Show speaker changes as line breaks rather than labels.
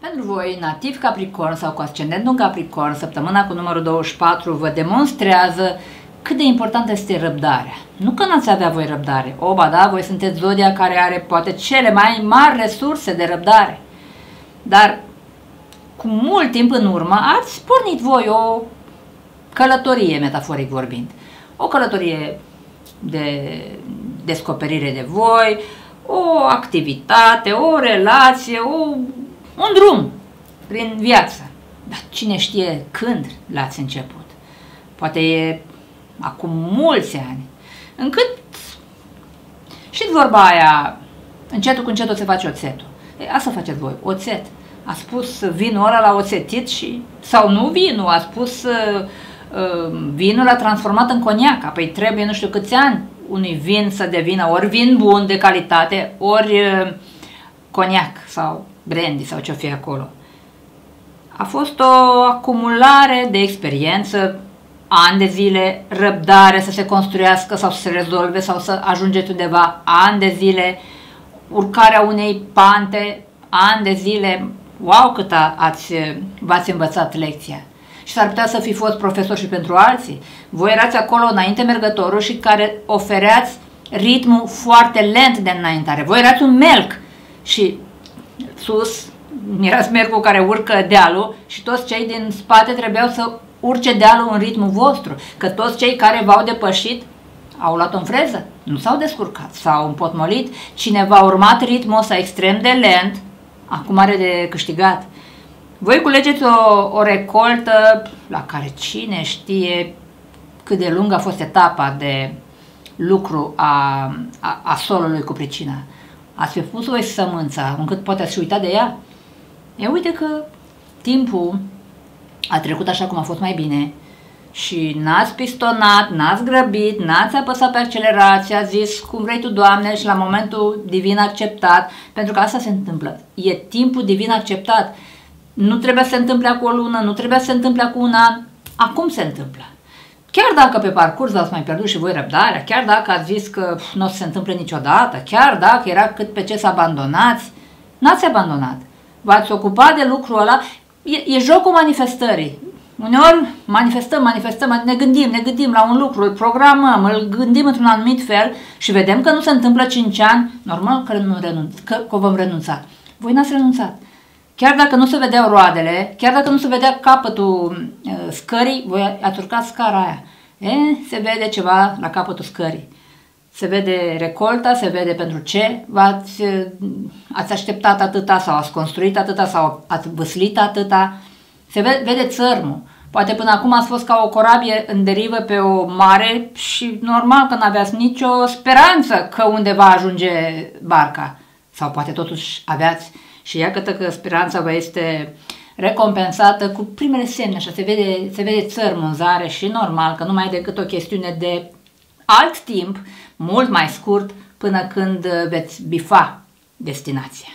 Pentru voi, nativ Capricorn sau cu ascendentul Capricorn, săptămâna cu numărul 24 vă demonstrează cât de importantă este răbdarea. Nu că n-ați avea voi răbdare. Oba, da, voi sunteți zodia care are poate cele mai mari resurse de răbdare. Dar cu mult timp în urmă ați pornit voi o călătorie, metaforic vorbind. O călătorie de descoperire de voi, o activitate, o relație, o, un drum prin viață. Dar cine știe când l-ați început? Poate e acum mulți ani, încât și vorba aia, încetul cu încetul se face oțetul. E, asta faceți voi, oțet. A spus vinul ăla la oțetit și, sau nu vinul, a spus uh, uh, vinul l-a transformat în coniac, apoi trebuie nu știu câți ani unui vin să devină ori vin bun de calitate, ori uh, coniac sau brandy sau ce-o fi acolo. A fost o acumulare de experiență, ani de zile, răbdare să se construiască sau să se rezolve sau să ajungeți undeva, ani de zile, urcarea unei pante, ani de zile, wow cât ați, v-ați învățat lecția. Și s-ar putea să fi fost profesor și pentru alții. Voi erați acolo înainte mergătorul și care ofereați ritmul foarte lent de înaintare. Voi erați un melc și sus erați mergul care urcă dealul și toți cei din spate trebuiau să urce dealul în ritmul vostru, că toți cei care v-au depășit au luat în freză, nu s-au descurcat, s-au împotmolit, cineva a urmat ritmul ăsta extrem de lent, acum are de câștigat. Voi culegeți o, o recoltă la care cine știe cât de lungă a fost etapa de lucru a, a, a solului cu pricina. Ați fi pus voi sămânța încât poate ați uitat de ea? E uite că timpul a trecut așa cum a fost mai bine și n-ați pistonat, n-ați grăbit, n-ați apăsat pe accelerație, a zis cum vrei tu, Doamne, și la momentul divin acceptat, pentru că asta se întâmplă. E timpul divin acceptat. Nu trebuie să se întâmple cu o lună, nu trebuie să se întâmple cu un an. Acum se întâmplă. Chiar dacă pe parcurs ați mai pierdut și voi răbdarea, chiar dacă ați zis că nu o să se întâmple niciodată, chiar dacă era cât pe ce să abandonați, n-ați abandonat. V-ați ocupat de lucrul ăla, e, e jocul manifestării. Uneori manifestăm, manifestăm, ne gândim, ne gândim la un lucru, îl programăm, îl gândim într-un anumit fel și vedem că nu se întâmplă 5 ani, normal că, nu renunț, că, că vom renunța. Voi n-ați renunțat. Chiar dacă nu se vedeau roadele, chiar dacă nu se vedea capătul uh, scării, voi ați urcat scara aia. E, se vede ceva la capătul scării. Se vede recolta, se vede pentru ce v-ați ați așteptat atâta sau ați construit atâta sau ați văslit atâta. Se vede, vede țărmul. Poate până acum ați fost ca o corabie în derivă pe o mare și normal că n-aveați nicio speranță că undeva ajunge barca. Sau poate totuși aveați și iată că speranța vă este recompensată cu primele semne, așa se vede, se vede țărmul în zare și normal că nu mai e decât o chestiune de alt timp, mult mai scurt, până când veți bifa destinația.